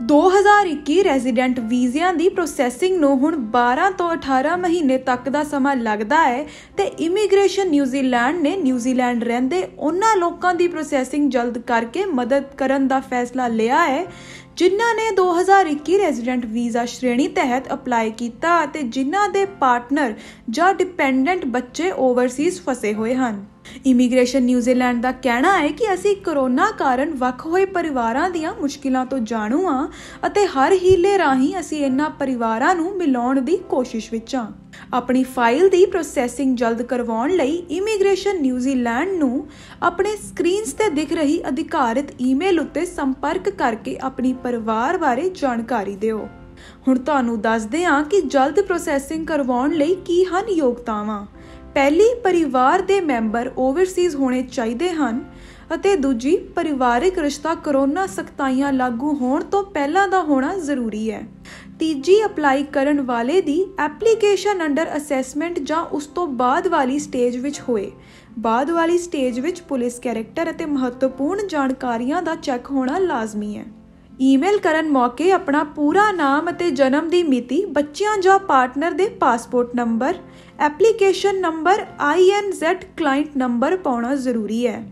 2021 resident ਵੀਜ਼ਿਆਂ ਦੀ processing ਨੂੰ ਹੁਣ 12 ਤੋਂ 18 ਮਹੀਨੇ ਤੱਕ ਦਾ ਸਮਾਂ ਲੱਗਦਾ ਹੈ ਤੇ ਇਮੀਗ੍ਰੇਸ਼ਨ ਨਿਊਜ਼ੀਲੈਂਡ ਨੇ ਨਿਊਜ਼ੀਲੈਂਡ ਰਹਿੰਦੇ ਉਹਨਾਂ ਲੋਕਾਂ ਦੀ ਪ੍ਰੋਸੈਸਿੰਗ ਜਲਦ ਕਰਕੇ ਮਦਦ ਕਰਨ ਦਾ ਫੈਸਲਾ ਲਿਆ ਹੈ, ਜਿਨ੍ਹਾਂ ਨੇ 2021 ਰੈਜ਼ੀਡੈਂਟ ਵੀਜ਼ਾ ਸ਼੍ਰੇਣੀ ਤਹਿਤ ਅਪਲਾਈ ਕੀਤਾ ਅਤੇ ਜਿਨ੍ਹਾਂ ਦੇ ਪਾਰਟਨਰ ਜਾਂ ਡਿਪੈਂਡੈਂਟ ਬੱਚੇ ਓਵਰਸੀਜ਼ ਫਸੇ ਹੋਏ ਹਨ। ਇਮੀਗ੍ਰੇਸ਼ਨ ਨਿਊਜ਼ੀਲੈਂਡ ਦਾ ਕਹਿਣਾ ਹੈ ਕਿ ਅਸੀਂ ਕਰੋਨਾ ਕਾਰਨ ਵੱਖ ਹੋਏ ਪਰਿਵਾਰਾਂ ਦੀਆਂ ਮੁਸ਼ਕਿਲਾਂ ਤੋਂ ਜਾਣੂ ਹਾਂ ਅਤੇ ਹਰ ਹੀਲੇ ਰਾਹੀਂ ਅਸੀਂ ਇਹਨਾਂ ਪਰਿਵਾਰਾਂ ਨੂੰ ਮਿਲਾਉਣ ਦੀ ਕੋਸ਼ਿਸ਼ ਵਿੱਚ ਹਾਂ। ਆਪਣੀ ਫਾਈਲ ਦੀ ਪ੍ਰੋਸੈਸਿੰਗ ਜਲਦ ਕਰਵਾਉਣ ਲਈ ਇਮੀਗ੍ਰੇਸ਼ਨ ਨਿਊਜ਼ੀਲੈਂਡ ਨੂੰ ਆਪਣੇ ਸਕਰੀਨਸ ਤੇ ਦਿਖ ਰਹੀ ਅਧਿਕਾਰਿਤ ਈਮੇਲ ਉੱਤੇ ਸੰਪਰਕ ਕਰਕੇ ਆਪਣੀ ਪਰਿਵਾਰ ਬਾਰੇ ਜਾਣਕਾਰੀ ਦਿਓ। ਹੁਣ ਤੁਹਾਨੂੰ ਦੱਸਦੇ ਹਾਂ ਕਿ ਜਲਦ ਪ੍ਰੋਸੈਸਿੰਗ ਕਰਵਾਉਣ ਲਈ ਕੀ ਹਨ ਯੋਗਤਾਵਾਂ। ਪਹਿਲੀ ਪਰਿਵਾਰ ਦੇ ਮੈਂਬਰ ਓਵਰਸੀਜ਼ ਹੋਣੇ ਚਾਹੀਦੇ ਹਨ ਅਤੇ ਦੂਜੀ ਪਰਿਵਾਰਿਕ ਰਿਸ਼ਤਾ ਕਰੋਨਾ ਸਖਤਾਈਆਂ ਲਾਗੂ ਹੋਣ ਤੋਂ ਪਹਿਲਾਂ ਦਾ ਹੋਣਾ ਜ਼ਰੂਰੀ ਹੈ। ਤੀਜੀ ਅਪਲਾਈ ਕਰਨ ਵਾਲੇ ਦੀ ਐਪਲੀਕੇਸ਼ਨ ਅੰਡਰ ਅਸੈਸਮੈਂਟ ਜਾਂ ਉਸ ਤੋਂ ਬਾਅਦ ਵਾਲੀ ਸਟੇਜ ਵਿੱਚ ਹੋਏ। ਬਾਅਦ ਵਾਲੀ ਸਟੇਜ ਵਿੱਚ ਪੁਲਿਸ ਕੈਰੈਕਟਰ ਅਤੇ ਮਹੱਤਵਪੂਰਨ ਜਾਣਕਾਰੀਆਂ ਦਾ ਚੈੱਕ ਹੋਣਾ ਲਾਜ਼ਮੀ ਹੈ। ਈਮੇਲ ਕਰਨ ਮੌਕੇ ਆਪਣਾ ਪੂਰਾ ਨਾਮ ਅਤੇ ਜਨਮ ਦੀ ਮਿਤੀ, ਬੱਚਿਆਂ ਜਾਂ ਪਾਰਟਨਰ ਦੇ passport number, application number INZ client number ਪਾਉਣਾ ਜ਼ਰੂਰੀ ਹੈ।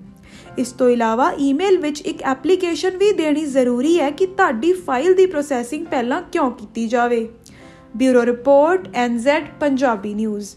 ਇਸ ਤੋਂ ਇਲਾਵਾ ਈਮੇਲ ਵਿੱਚ ਇੱਕ ਐਪਲੀਕੇਸ਼ਨ ਵੀ ਦੇਣੀ ਜ਼ਰੂਰੀ ਹੈ ਕਿ ਤੁਹਾਡੀ ਫਾਈਲ ਦੀ ਪ੍ਰੋਸੈਸਿੰਗ ਪਹਿਲਾਂ ਕਿਉਂ ਕੀਤੀ ਜਾਵੇ। Bureau report NZ Punjabi news.